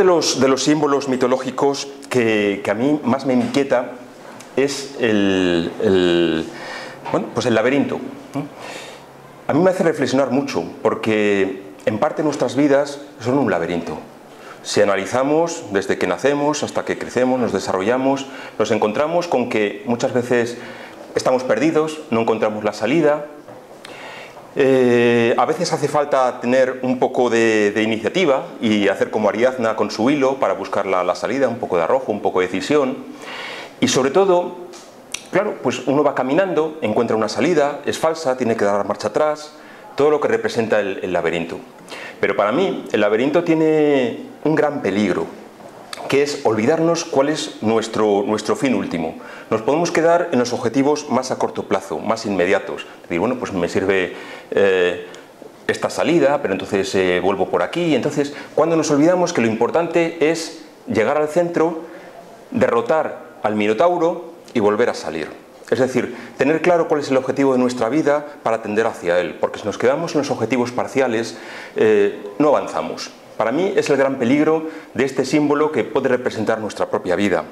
de los, de los símbolos mitológicos que, a mí más me inquieta es el, bueno, pues el laberinto. A mí me hace reflexionar mucho porque en parte nuestras vidas son un laberinto. Si analizamos desde que nacemos hasta que crecemos, nos desarrollamos, nos encontramos con que muchas veces estamos perdidos, no encontramos la salida. Eh, a veces hace falta tener un poco de, iniciativa y hacer como Ariadna con su hilo para buscar la, salida, un poco de arrojo, un poco de decisión. Y sobre todo, claro, pues uno va caminando, encuentra una salida, es falsa, tiene que dar marcha atrás, todo lo que representa el, laberinto. Pero para mí el laberinto tiene un gran peligro, que es olvidarnos cuál es nuestro, nuestro fin último. Nos podemos quedar en los objetivos más a corto plazo, más inmediatos. Decir, bueno, pues me sirve eh, esta salida, pero entonces eh, vuelvo por aquí. Entonces, cuando nos olvidamos que lo importante es llegar al centro, derrotar al Minotauro y volver a salir. Es decir, tener claro cuál es el objetivo de nuestra vida para tender hacia él, porque si nos quedamos en los objetivos parciales, eh, no avanzamos. Para mí es el gran peligro de este símbolo que puede representar nuestra propia vida.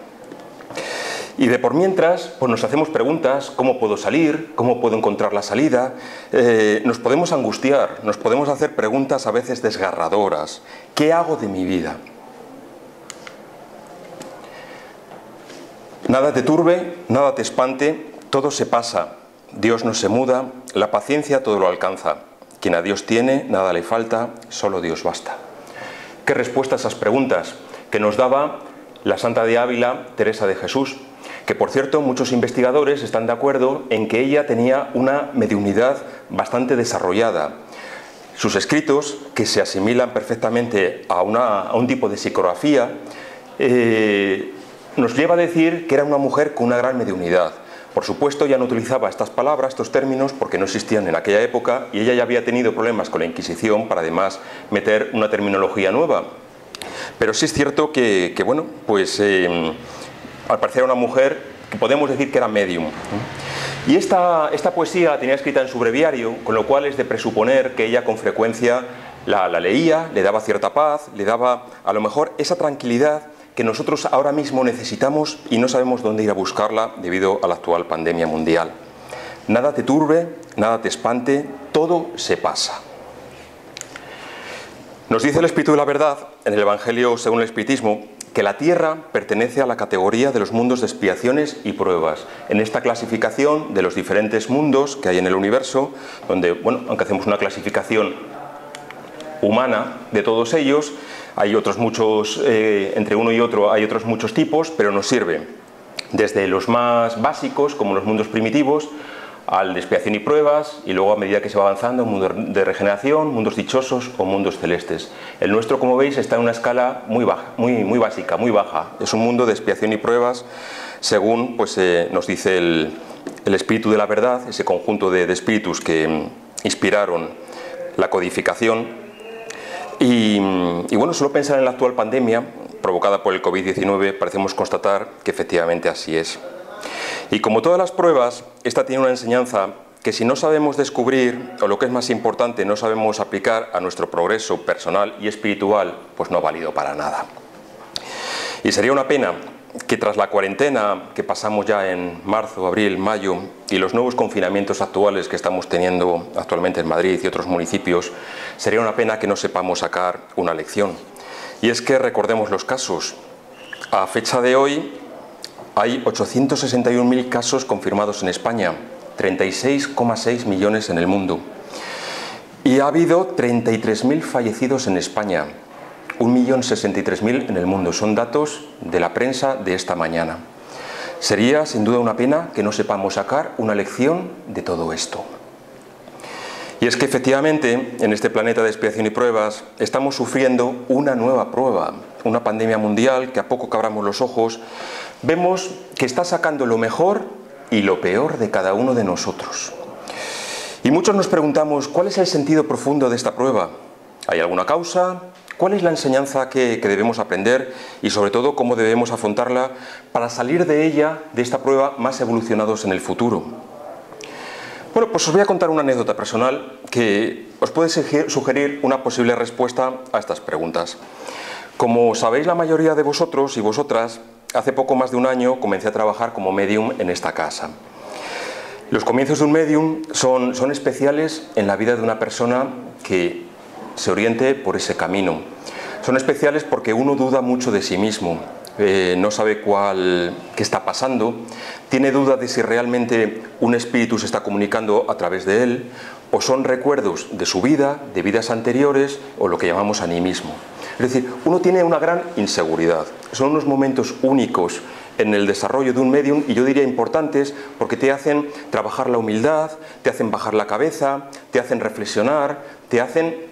Y de por mientras, pues nos hacemos preguntas, ¿cómo puedo salir? ¿Cómo puedo encontrar la salida? Eh, nos podemos angustiar, nos podemos hacer preguntas a veces desgarradoras. ¿Qué hago de mi vida? Nada te turbe, nada te espante, todo se pasa, Dios no se muda, la paciencia todo lo alcanza. Quien a Dios tiene, nada le falta, solo Dios basta. ¿Qué respuesta a esas preguntas que nos daba la Santa de Ávila, Teresa de Jesús? Que por cierto, muchos investigadores están de acuerdo en que ella tenía una mediunidad bastante desarrollada. Sus escritos, que se asimilan perfectamente a, un tipo de psicografía, eh, nos lleva a decir que era una mujer con una gran mediunidad. Por supuesto, ya no utilizaba estas palabras, estos términos, porque no existían en aquella época y ella ya había tenido problemas con la Inquisición para además meter una terminología nueva. Pero sí es cierto que, bueno, pues eh, al parecer era una mujer que podemos decir que era medium. Y esta, esta poesía la tenía escrita en su breviario, con lo cual es de presuponer que ella con frecuencia la, la leía, le daba cierta paz, le daba a lo mejor esa tranquilidad que nosotros ahora mismo necesitamos y no sabemos dónde ir a buscarla debido a la actual pandemia mundial. Nada te turbe, nada te espante, todo se pasa. Nos dice el Espíritu de la Verdad en el Evangelio según el Espiritismo que la Tierra pertenece a la categoría de los mundos de expiaciones y pruebas. En esta clasificación de los diferentes mundos que hay en el universo, donde, bueno, aunque hacemos una clasificación humana de todos ellos, hay otros muchos, eh, entre uno y otro hay otros muchos tipos, pero nos sirve desde los más básicos, como los mundos primitivos, al de expiación y pruebas, y luego a medida que se va avanzando, mundos de regeneración, mundos dichosos o mundos celestes. El nuestro, como veis, está en una escala muy baja, muy, muy básica, muy baja. Es un mundo de expiación y pruebas, según pues, eh, nos dice el, espíritu de la verdad, ese conjunto de espíritus que mm, inspiraron la codificación y, bueno, solo pensar en la actual pandemia provocada por el COVID-19 parecemos constatar que efectivamente así es. Y como todas las pruebas, esta tiene una enseñanza que si no sabemos descubrir, o lo que es más importante, no sabemos aplicar a nuestro progreso personal y espiritual, pues no ha valido para nada. Y sería una pena que tras la cuarentena que pasamos ya en marzo, abril, mayo y los nuevos confinamientos actuales que estamos teniendo actualmente en Madrid y otros municipios, sería una pena que no sepamos sacar una lección. Y es que recordemos los casos. A fecha de hoy hay 861.000 casos confirmados en España, 36,6 millones en el mundo. Y ha habido 33.000 fallecidos en España, 1.063.000 en el mundo. Son datos de la prensa de esta mañana. Sería sin duda una pena que no sepamos sacar una lección de todo esto. Y es que efectivamente en este planeta de expiación y pruebas estamos sufriendo una nueva prueba, una pandemia mundial que a poco que abramos los ojos vemos que está sacando lo mejor y lo peor de cada uno de nosotros. Y muchos nos preguntamos, ¿cuál es el sentido profundo de esta prueba? ¿Hay alguna causa? ¿Cuál es la enseñanza que, debemos aprender y sobre todo cómo debemos afrontarla para salir de ella, de esta prueba, más evolucionados en el futuro? Bueno, pues os voy a contar una anécdota personal que os puede sugerir una posible respuesta a estas preguntas. Como sabéis la mayoría de vosotros y vosotras, hace poco más de un año comencé a trabajar como medium en esta casa. Los comienzos de un medium son, son especiales en la vida de una persona que se oriente por ese camino. Son especiales porque uno duda mucho de sí mismo, eh, no sabe cuál, qué está pasando, tiene duda de si realmente un espíritu se está comunicando a través de él, o son recuerdos de su vida, de vidas anteriores, o lo que llamamos animismo. Es decir, uno tiene una gran inseguridad. Son unos momentos únicos en el desarrollo de un medium y yo diría importantes porque te hacen trabajar la humildad, te hacen bajar la cabeza, te hacen reflexionar, te hacen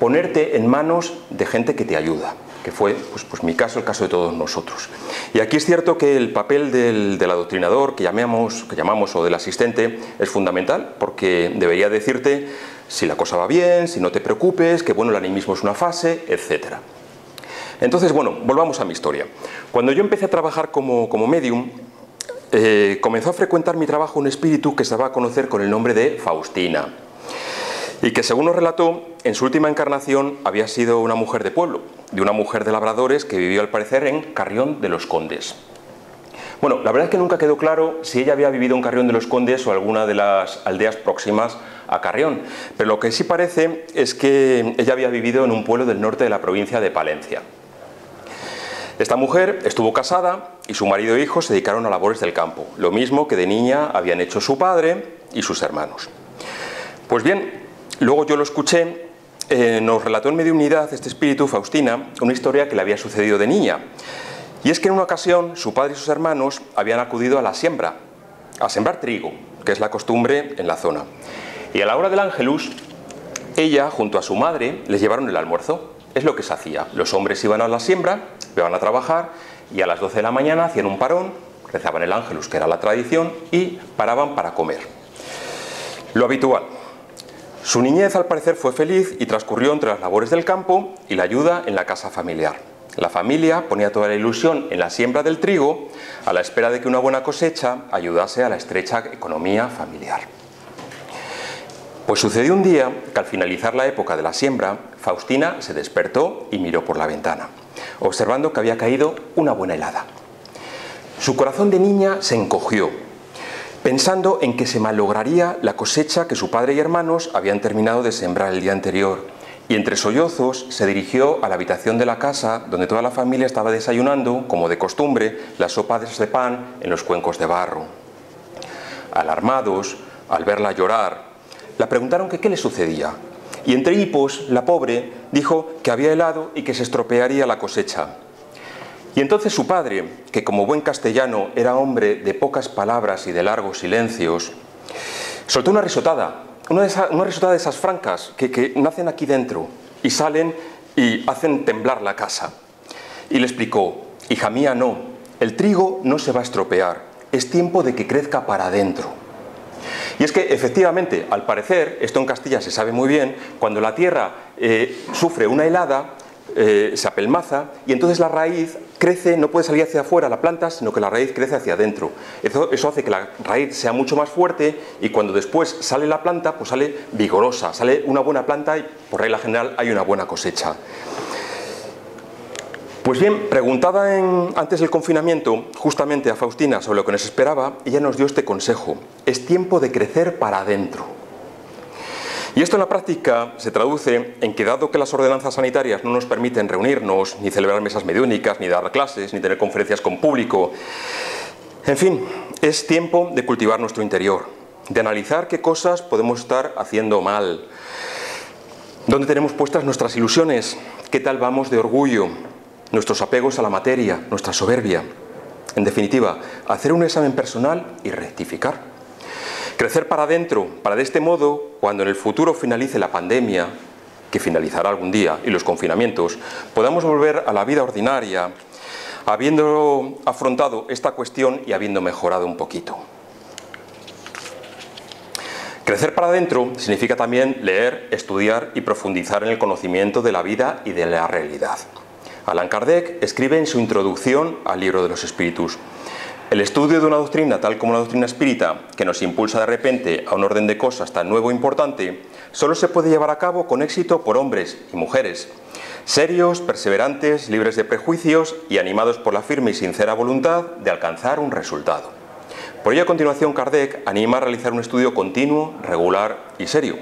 ponerte en manos de gente que te ayuda que fue pues, pues, mi caso, el caso de todos nosotros. Y aquí es cierto que el papel del, adoctrinador, que llamamos, que llamamos, o del asistente, es fundamental, porque debería decirte si la cosa va bien, si no te preocupes, que bueno, el animismo es una fase, etc. Entonces, bueno, volvamos a mi historia. Cuando yo empecé a trabajar como, como medium, eh, comenzó a frecuentar mi trabajo un espíritu que se va a conocer con el nombre de Faustina y que según nos relató, en su última encarnación había sido una mujer de pueblo, de una mujer de labradores que vivió al parecer en Carrión de los Condes. Bueno, la verdad es que nunca quedó claro si ella había vivido en Carrión de los Condes o alguna de las aldeas próximas a Carrión, pero lo que sí parece es que ella había vivido en un pueblo del norte de la provincia de Palencia. Esta mujer estuvo casada y su marido e hijo se dedicaron a labores del campo, lo mismo que de niña habían hecho su padre y sus hermanos. Pues bien, Luego yo lo escuché, eh, nos relató en medio unidad este espíritu, Faustina, una historia que le había sucedido de niña. Y es que en una ocasión su padre y sus hermanos habían acudido a la siembra, a sembrar trigo, que es la costumbre en la zona. Y a la hora del ángelus, ella junto a su madre les llevaron el almuerzo. Es lo que se hacía. Los hombres iban a la siembra, iban a trabajar y a las 12 de la mañana hacían un parón, rezaban el ángelus, que era la tradición, y paraban para comer. Lo habitual. Su niñez al parecer fue feliz y transcurrió entre las labores del campo y la ayuda en la casa familiar. La familia ponía toda la ilusión en la siembra del trigo a la espera de que una buena cosecha ayudase a la estrecha economía familiar. Pues sucedió un día que al finalizar la época de la siembra, Faustina se despertó y miró por la ventana, observando que había caído una buena helada. Su corazón de niña se encogió pensando en que se malograría la cosecha que su padre y hermanos habían terminado de sembrar el día anterior. Y entre sollozos se dirigió a la habitación de la casa donde toda la familia estaba desayunando, como de costumbre, las sopas de pan en los cuencos de barro. Alarmados, al verla llorar, la preguntaron qué le sucedía. Y entre hipos, la pobre dijo que había helado y que se estropearía la cosecha. Y entonces su padre, que como buen castellano era hombre de pocas palabras y de largos silencios, soltó una risotada, una, de risotada de esas francas que, que nacen aquí dentro y salen y hacen temblar la casa. Y le explicó, hija mía, no, el trigo no se va a estropear, es tiempo de que crezca para adentro. Y es que efectivamente, al parecer, esto en Castilla se sabe muy bien, cuando la tierra eh, sufre una helada, eh, se apelmaza y entonces la raíz crece, no puede salir hacia afuera la planta, sino que la raíz crece hacia adentro. Eso, hace que la raíz sea mucho más fuerte y cuando después sale la planta, pues sale vigorosa, sale una buena planta y por regla general hay una buena cosecha. Pues bien, preguntada antes del confinamiento justamente a Faustina sobre lo que nos esperaba, ella nos dio este consejo, es tiempo de crecer para adentro. Y esto en la práctica se traduce en que dado que las ordenanzas sanitarias no nos permiten reunirnos, ni celebrar mesas mediúnicas, ni dar clases, ni tener conferencias con público, en fin, es tiempo de cultivar nuestro interior, de analizar qué cosas podemos estar haciendo mal, dónde tenemos puestas nuestras ilusiones, qué tal vamos de orgullo, nuestros apegos a la materia, nuestra soberbia. En definitiva, hacer un examen personal y rectificar. Crecer para adentro, para de este modo, cuando en el futuro finalice la pandemia, que finalizará algún día, y los confinamientos, podamos volver a la vida ordinaria, habiendo afrontado esta cuestión y habiendo mejorado un poquito. Crecer para adentro significa también leer, estudiar y profundizar en el conocimiento de la vida y de la realidad. Alan Kardec escribe en su introducción al libro de los espíritus, el estudio de una doctrina tal como la doctrina espírita, que nos impulsa de repente a un orden de cosas tan nuevo e importante, solo se puede llevar a cabo con éxito por hombres y mujeres, serios, perseverantes, libres de prejuicios y animados por la firme y sincera voluntad de alcanzar un resultado. Por ello, a continuación, Kardec anima a realizar un estudio continuo, regular y serio.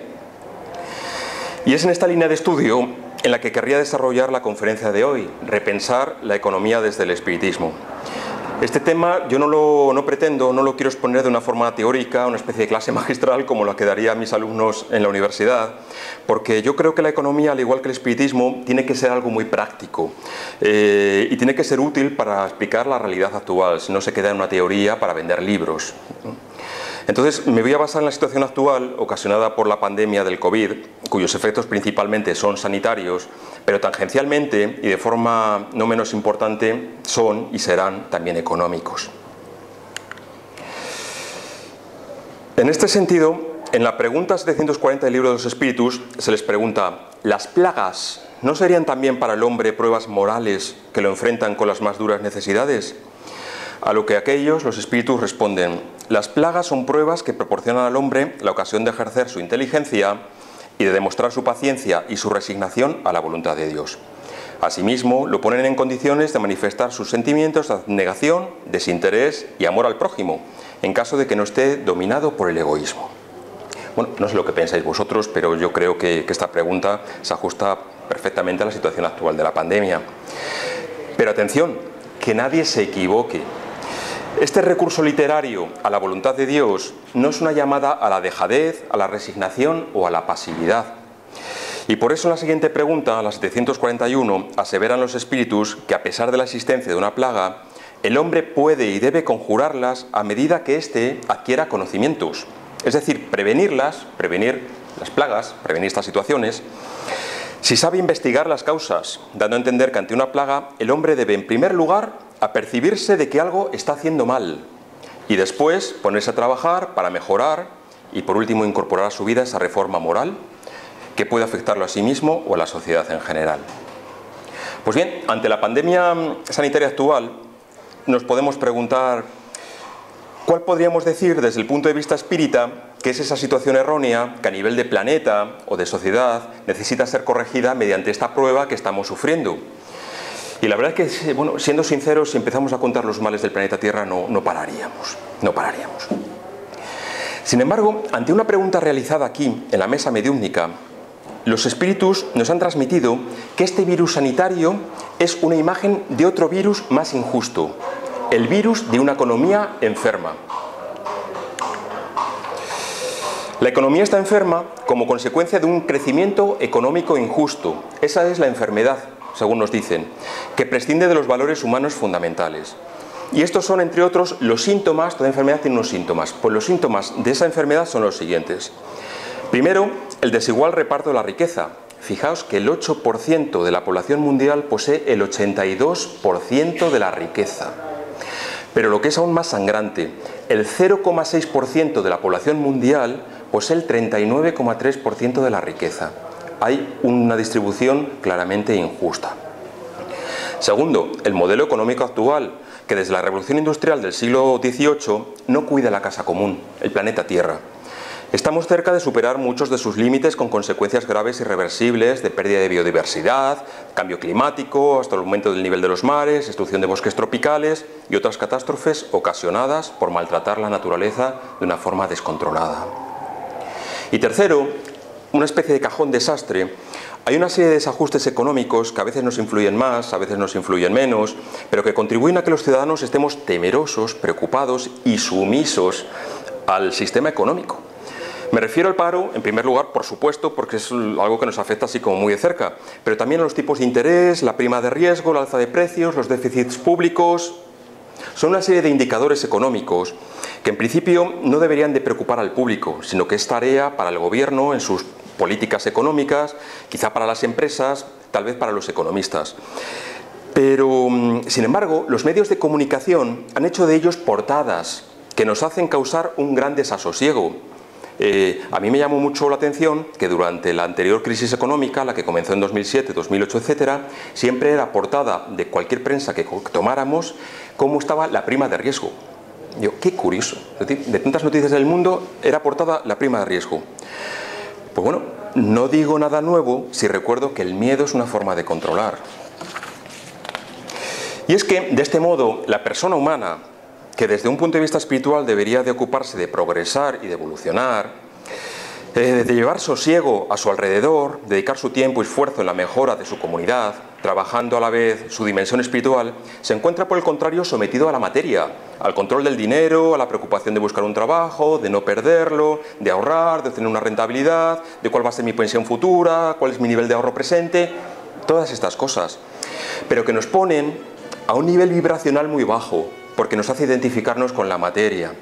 Y es en esta línea de estudio en la que querría desarrollar la conferencia de hoy, repensar la economía desde el espiritismo. Este tema yo no lo no pretendo, no lo quiero exponer de una forma teórica, una especie de clase magistral como la que daría mis alumnos en la universidad, porque yo creo que la economía, al igual que el espiritismo, tiene que ser algo muy práctico eh, y tiene que ser útil para explicar la realidad actual, si no se queda en una teoría para vender libros. Entonces, me voy a basar en la situación actual ocasionada por la pandemia del COVID, cuyos efectos principalmente son sanitarios, pero tangencialmente y de forma no menos importante son y serán también económicos. En este sentido, en la pregunta 740 del libro de los espíritus se les pregunta, ¿las plagas no serían también para el hombre pruebas morales que lo enfrentan con las más duras necesidades? A lo que aquellos, los espíritus, responden, las plagas son pruebas que proporcionan al hombre la ocasión de ejercer su inteligencia y de demostrar su paciencia y su resignación a la voluntad de Dios. Asimismo, lo ponen en condiciones de manifestar sus sentimientos de abnegación, desinterés y amor al prójimo, en caso de que no esté dominado por el egoísmo. Bueno, no sé lo que pensáis vosotros, pero yo creo que, que esta pregunta se ajusta perfectamente a la situación actual de la pandemia. Pero atención, que nadie se equivoque. Este recurso literario a la voluntad de Dios no es una llamada a la dejadez, a la resignación o a la pasividad. Y por eso en la siguiente pregunta, a la 741, aseveran los espíritus que a pesar de la existencia de una plaga, el hombre puede y debe conjurarlas a medida que éste adquiera conocimientos. Es decir, prevenirlas, prevenir las plagas, prevenir estas situaciones. Si sabe investigar las causas, dando a entender que ante una plaga el hombre debe en primer lugar a percibirse de que algo está haciendo mal y después ponerse a trabajar para mejorar y por último incorporar a su vida esa reforma moral que puede afectarlo a sí mismo o a la sociedad en general. Pues bien, ante la pandemia sanitaria actual nos podemos preguntar cuál podríamos decir desde el punto de vista espírita que es esa situación errónea que a nivel de planeta o de sociedad necesita ser corregida mediante esta prueba que estamos sufriendo y la verdad es que, bueno, siendo sinceros, si empezamos a contar los males del planeta Tierra, no, no pararíamos, no pararíamos. Sin embargo, ante una pregunta realizada aquí, en la mesa mediúmnica, los espíritus nos han transmitido que este virus sanitario es una imagen de otro virus más injusto, el virus de una economía enferma. La economía está enferma como consecuencia de un crecimiento económico injusto. Esa es la enfermedad según nos dicen, que prescinde de los valores humanos fundamentales. Y estos son, entre otros, los síntomas, toda enfermedad tiene unos síntomas, pues los síntomas de esa enfermedad son los siguientes. Primero, el desigual reparto de la riqueza. Fijaos que el 8% de la población mundial posee el 82% de la riqueza. Pero lo que es aún más sangrante, el 0,6% de la población mundial posee el 39,3% de la riqueza hay una distribución claramente injusta. Segundo, el modelo económico actual, que desde la revolución industrial del siglo XVIII no cuida la casa común, el planeta Tierra. Estamos cerca de superar muchos de sus límites con consecuencias graves y irreversibles de pérdida de biodiversidad, cambio climático, hasta el aumento del nivel de los mares, destrucción de bosques tropicales y otras catástrofes ocasionadas por maltratar la naturaleza de una forma descontrolada. Y tercero, una especie de cajón desastre, hay una serie de desajustes económicos que a veces nos influyen más, a veces nos influyen menos, pero que contribuyen a que los ciudadanos estemos temerosos, preocupados y sumisos al sistema económico. Me refiero al paro, en primer lugar, por supuesto, porque es algo que nos afecta así como muy de cerca, pero también a los tipos de interés, la prima de riesgo, la alza de precios, los déficits públicos. Son una serie de indicadores económicos que en principio no deberían de preocupar al público, sino que es tarea para el gobierno en sus políticas económicas, quizá para las empresas, tal vez para los economistas. Pero, mm, sin embargo, los medios de comunicación han hecho de ellos portadas que nos hacen causar un gran desasosiego. Eh, a mí me llamó mucho la atención que durante la anterior crisis económica, la que comenzó en 2007, 2008, etcétera, siempre era portada de cualquier prensa que tomáramos cómo estaba la prima de riesgo. Yo, qué curioso. de tantas noticias del mundo era portada la prima de riesgo. Pues bueno, no digo nada nuevo si recuerdo que el miedo es una forma de controlar. Y es que, de este modo, la persona humana, que desde un punto de vista espiritual debería de ocuparse de progresar y de evolucionar, eh, de llevar sosiego a su alrededor, dedicar su tiempo y esfuerzo en la mejora de su comunidad, trabajando a la vez su dimensión espiritual, se encuentra por el contrario sometido a la materia, al control del dinero, a la preocupación de buscar un trabajo, de no perderlo, de ahorrar, de tener una rentabilidad, de cuál va a ser mi pensión futura, cuál es mi nivel de ahorro presente, todas estas cosas, pero que nos ponen a un nivel vibracional muy bajo, porque nos hace identificarnos con la materia.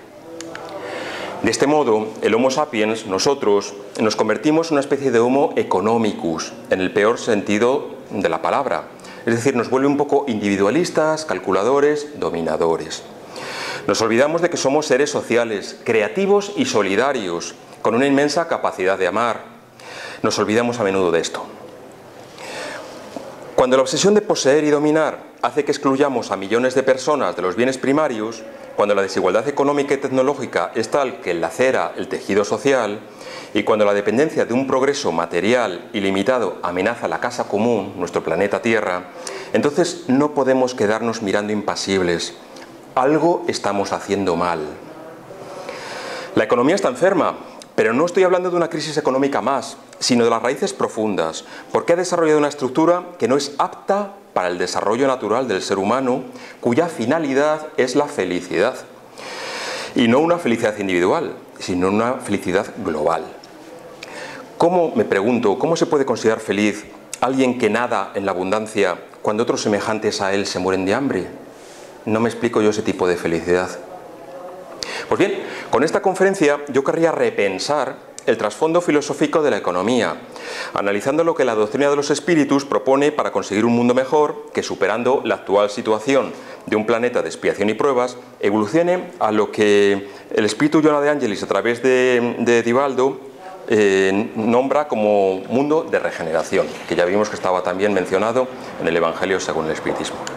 De este modo, el Homo sapiens, nosotros, nos convertimos en una especie de Homo economicus, en el peor sentido de la palabra. Es decir, nos vuelve un poco individualistas, calculadores, dominadores. Nos olvidamos de que somos seres sociales, creativos y solidarios, con una inmensa capacidad de amar. Nos olvidamos a menudo de esto. Cuando la obsesión de poseer y dominar hace que excluyamos a millones de personas de los bienes primarios, cuando la desigualdad económica y tecnológica es tal que lacera el tejido social, y cuando la dependencia de un progreso material ilimitado amenaza la casa común, nuestro planeta Tierra, entonces no podemos quedarnos mirando impasibles. Algo estamos haciendo mal. La economía está enferma, pero no estoy hablando de una crisis económica más, sino de las raíces profundas, porque ha desarrollado una estructura que no es apta para el desarrollo natural del ser humano, cuya finalidad es la felicidad. Y no una felicidad individual, sino una felicidad global. ¿Cómo, me pregunto, cómo se puede considerar feliz alguien que nada en la abundancia cuando otros semejantes a él se mueren de hambre? No me explico yo ese tipo de felicidad. Pues bien, con esta conferencia yo querría repensar el trasfondo filosófico de la economía, analizando lo que la doctrina de los espíritus propone para conseguir un mundo mejor que, superando la actual situación de un planeta de expiación y pruebas, evolucione a lo que el espíritu Jonah de Angelis, a través de, de Divaldo, eh, nombra como mundo de regeneración, que ya vimos que estaba también mencionado en el Evangelio según el Espiritismo.